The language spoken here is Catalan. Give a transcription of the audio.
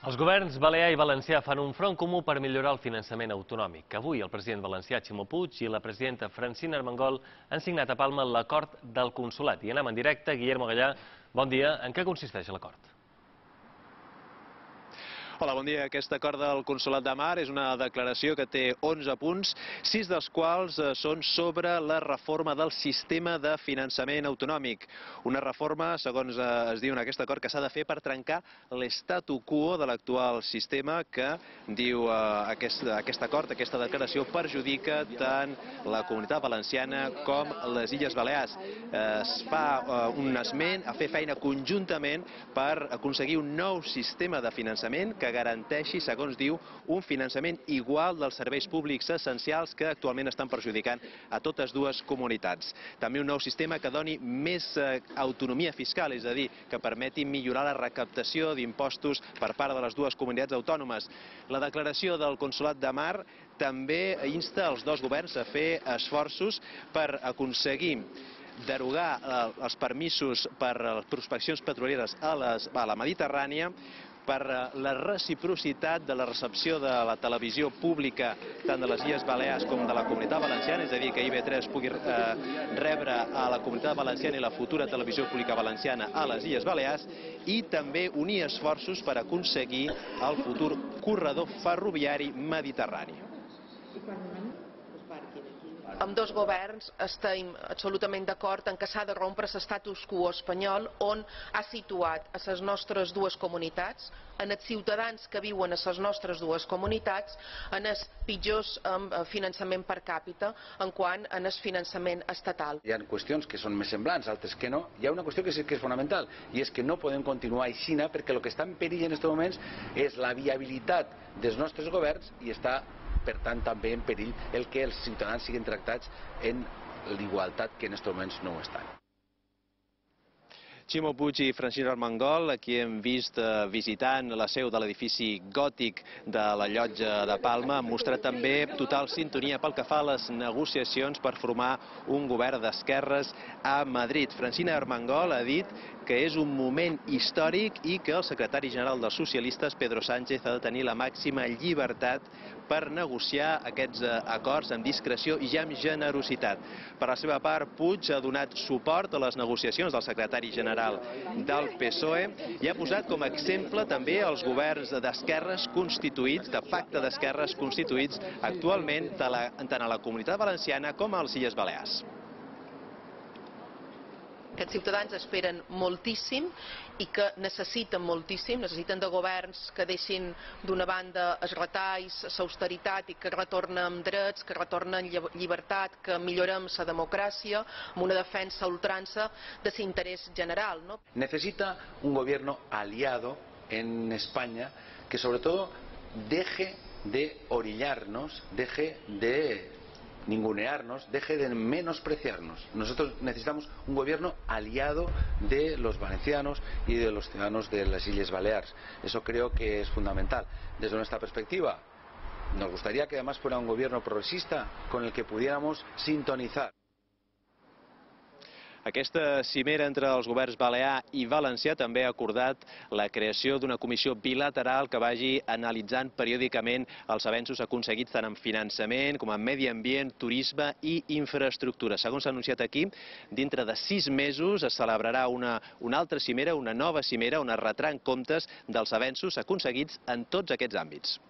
Els governs balear i valencià fan un front comú per millorar el finançament autonòmic. Avui el president valencià Ximo Puig i la presidenta Francina Armengol han signat a Palma l'acord del consulat. I anem en directe. Guillermo Gallà, bon dia. En què consisteix l'acord? Hola, bon dia. Aquest acord del Consolat de Mar és una declaració que té 11 punts, 6 dels quals eh, són sobre la reforma del sistema de finançament autonòmic. Una reforma, segons eh, es diu en aquest acord, que s'ha de fer per trencar l'estatu quo de l'actual sistema que, diu eh, aquest, aquest acord, aquesta declaració, perjudica tant la comunitat valenciana com les Illes Balears. Es fa un esment a fer feina conjuntament per aconseguir un nou sistema de finançament que garanteixi, segons diu, un finançament igual dels serveis públics essencials que actualment estan perjudicant a totes dues comunitats. També un nou sistema que doni més eh, autonomia fiscal, és a dir, que permeti millorar la recaptació d'impostos per part de les dues comunitats autònomes. La declaració del Consolat de Mar també insta els dos governs a fer esforços per aconseguir derogar eh, els permisos per prospeccions petrolieres a, a la Mediterrània, per eh, la reciprocitat de la recepció de la televisió pública tant de les Illes Balears com de la Comunitat Valenciana, és a dir, que IB3 pugui eh, rebre a la Comunitat Valenciana i la futura televisió pública valenciana a les Illes Balears i també unir esforços per aconseguir el futur corredor ferroviari mediterrani. I quan amb dos governs estem absolutament d'acord en que s'ha de rompre l'estatus quo espanyol on ha situat a les nostres dues comunitats, en els ciutadans que viuen a les nostres dues comunitats, en els pitjors eh, finançament per càpita en quant en el finançament estatal. Hi ha qüestions que són més semblants, altres que no. Hi ha una qüestió que és, que és fonamental i és que no podem continuar així perquè el que està en perill en aquests moments és la viabilitat dels nostres governs i està per tant també en perill el que els ciutadans siguin tractats en l'igualtat que en aquests moments no ho estan. Ximo Puig i Francina Armengol, aquí hem vist eh, visitant la seu de l'edifici gòtic de la llotja de Palma, han mostrat també total sintonia pel que fa a les negociacions per formar un govern d'esquerres a Madrid. Francina Armengol ha dit que és un moment històric i que el secretari general dels socialistes, Pedro Sánchez, ha de tenir la màxima llibertat per negociar aquests eh, acords amb discreció i amb generositat. Per la seva part, Puig ha donat suport a les negociacions del secretari general del PSOE i ha posat com a exemple també els governs d'esquerres constituïts, de pacte d'esquerres constituïts actualment tant a la Comunitat Valenciana com a les Illes Balears. Aquests ciutadans esperen moltíssim i que necessiten moltíssim, necessiten de governs que deixin d'una banda els retalls, l'austeritat i que retornen drets, que retornen llibertat, que millorem la democràcia amb una defensa ultrança de l'interès general. ¿no? Necesita un gobierno aliado en España que sobre todo deje de orillarnos, deje de ningunearnos, deje de menospreciarnos. Nosotros necesitamos un gobierno aliado de los valencianos y de los ciudadanos de las Islas Baleares. Eso creo que es fundamental. Desde nuestra perspectiva, nos gustaría que además fuera un gobierno progresista con el que pudiéramos sintonizar. Aquesta cimera entre els governs balear i valencià també ha acordat la creació d'una comissió bilateral que vagi analitzant periòdicament els avenços aconseguits tant en finançament com en medi ambient, turisme i infraestructura. Segons s'ha anunciat aquí, dintre de sis mesos es celebrarà una, una altra cimera, una nova cimera, on es retran comptes dels avenços aconseguits en tots aquests àmbits.